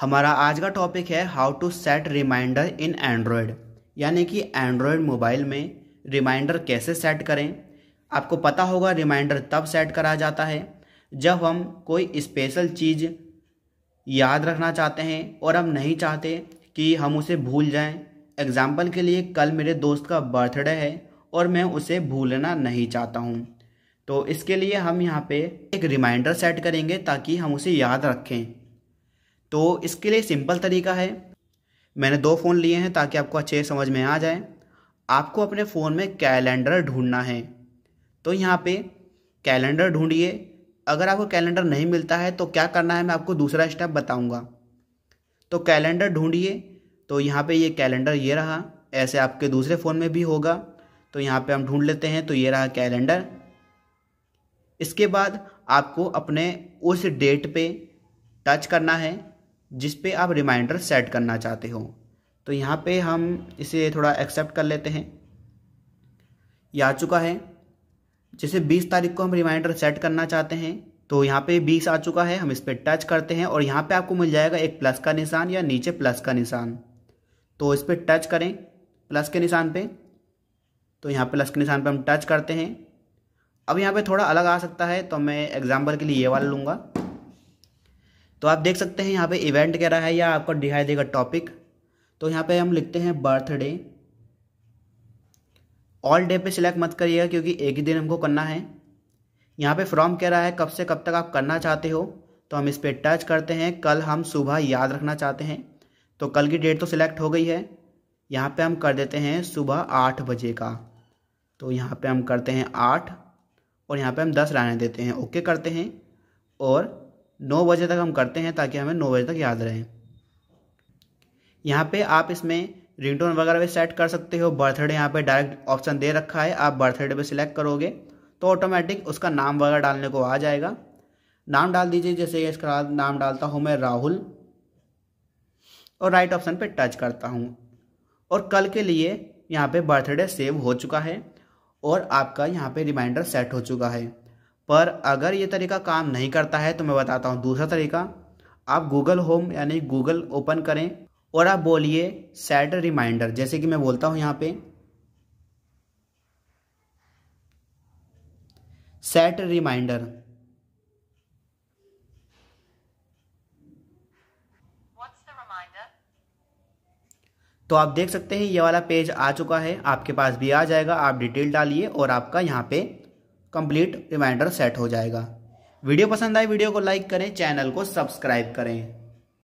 हमारा आज का टॉपिक है how to set reminder in Android यानी कि एंड्रॉयड मोबाइल में रिमाइंडर कैसे सेट करें? आपको पता होगा रिमाइंडर तब सेट करा जाता है जब हम कोई स्पेशल चीज़ याद रखना चाहते हैं और हम नहीं चाहते कि हम उसे भूल जाएँ। एग्ज़ाम्पल के लिए कल मेरे दोस्त का बर्थडे है और मैं उसे भूलना नहीं चाहता हूँ। तो इसके लिए हम यहाँ पे एक रिमाइंडर सेट करेंगे ताकि हम उसे याद रखें। तो इसके लिए सिंपल तरीका है। मैंने दो फ़ोन लिए हैं ताकि आपको अच्छे समझ में आ जाए। आपको अपने फ़ोन में कैलेंडर ढूंढना है। तो यहाँ पे कैलेंडर ढूंढिए। अगर आपको कैलेंडर नहीं मिलता है तो क्या करना है मैं आपको दूसरा स्टेप बताऊँगा। तो कैलेंडर ढूंढिए। तो यहाँ पे ये कैलेंडर ये रहा। ऐसे आपके दूसरे फ़ोन में भी होगा। तो यहाँ पे हम ढूंढ लेते हैं। तो ये रहा कैलेंडर। इसके बाद आपको अपने उस डेट पे टच करना है। जिस पे आप रिमाइंडर सेट करना चाहते हो। तो यहाँ पे हम इसे थोड़ा एक्सेप्ट कर लेते हैं। ये आ चुका है। जैसे 20 तारीख को हम रिमाइंडर सेट करना चाहते हैं तो यहाँ पे 20 आ चुका है। हम इस पर टच करते हैं और यहाँ पे आपको मिल जाएगा एक प्लस का निशान या नीचे प्लस का निशान। तो इस पर टच करें प्लस के निशान पे। तो यहाँ प्लस के निशान पे हम टच करते हैं। अब यहाँ पे थोड़ा अलग आ सकता है तो मैं एग्ज़ाम्पल के लिए ये वाला लूँगा। तो आप देख सकते हैं यहाँ पे इवेंट कह रहा है या आपको दिखाई देगा टॉपिक तो यहाँ पे हम लिखते हैं बर्थडे ऑल डे पे सिलेक्ट मत करिएगा क्योंकि एक ही दिन हमको करना है। यहाँ पे फ्रॉम कह रहा है कब से कब तक आप करना चाहते हो। तो हम इस पर टच करते हैं। कल हम सुबह याद रखना चाहते हैं। तो कल की डेट तो सिलेक्ट हो गई है। यहाँ पे हम कर देते हैं सुबह आठ बजे का। तो यहाँ पे हम करते हैं आठ और यहाँ पे हम दस रहने देते हैं। ओके करते हैं। और नौ बजे तक हम करते हैं ताकि हमें नौ बजे तक याद रहे। यहाँ पे आप इसमें रिंगटोन वगैरह भी सेट कर सकते हो। बर्थडे यहाँ पे डायरेक्ट ऑप्शन दे रखा है। आप बर्थडे पे सिलेक्ट करोगे तो ऑटोमेटिक उसका नाम वगैरह डालने को आ जाएगा। नाम डाल दीजिए, जैसे इसका नाम डालता हूँ मैं राहुल। और राइट ऑप्शन पे टच करता हूँ। और कल के लिए यहाँ पे बर्थडे सेव हो चुका है। और आपका यहाँ पे रिमाइंडर सेट हो चुका है। पर अगर ये तरीका काम नहीं करता है तो मैं बताता हूँ दूसरा तरीका। आप गूगल होम यानी गूगल ओपन करें और आप बोलिए सेट रिमाइंडर जैसे कि मैं बोलता हूँ यहाँ पे। सेट रिमाइंडर तो आप देख सकते हैं ये वाला पेज आ चुका है आपके पास भी आ जाएगा आप डिटेल डालिए और आपका यहाँ पे कंप्लीट रिमाइंडर सेट हो जाएगा। वीडियो पसंद आए वीडियो को लाइक करें, चैनल को सब्सक्राइब करें।